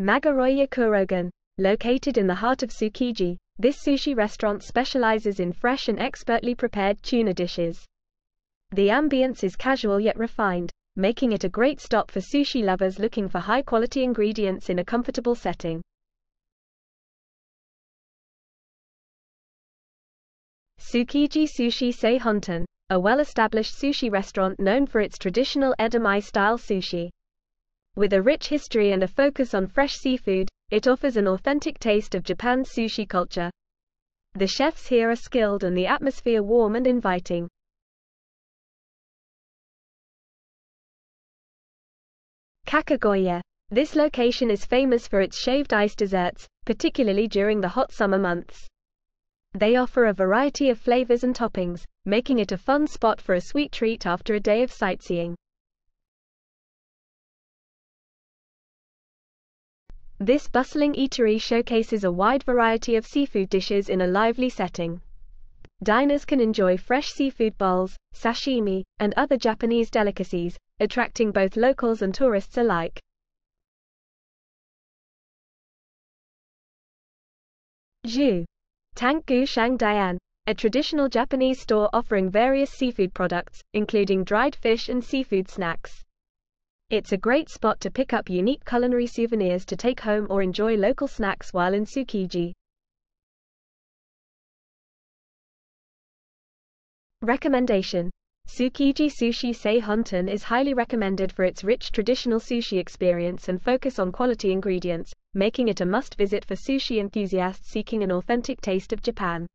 Magoroya Kurogan. Located in the heart of Tsukiji, this sushi restaurant specializes in fresh and expertly prepared tuna dishes. The ambience is casual yet refined, making it a great stop for sushi lovers looking for high-quality ingredients in a comfortable setting. Tsukiji Sushi Seihonten, a well-established sushi restaurant known for its traditional Edomae-style sushi. With a rich history and a focus on fresh seafood, it offers an authentic taste of Japan's sushi culture. The chefs here are skilled and the atmosphere warm and inviting. Kakagoya. This location is famous for its shaved ice desserts, particularly during the hot summer months. They offer a variety of flavors and toppings, making it a fun spot for a sweet treat after a day of sightseeing. This bustling eatery showcases a wide variety of seafood dishes in a lively setting. Diners can enjoy fresh seafood bowls, sashimi, and other Japanese delicacies, attracting both locals and tourists alike. Zhu. Tank Gu Shang Dian, a traditional Japanese store offering various seafood products, including dried fish and seafood snacks. It's a great spot to pick up unique culinary souvenirs to take home or enjoy local snacks while in Tsukiji. Recommendation Tsukiji Sushi Seihonten is highly recommended for its rich traditional sushi experience and focus on quality ingredients, making it a must visit for sushi enthusiasts seeking an authentic taste of Japan.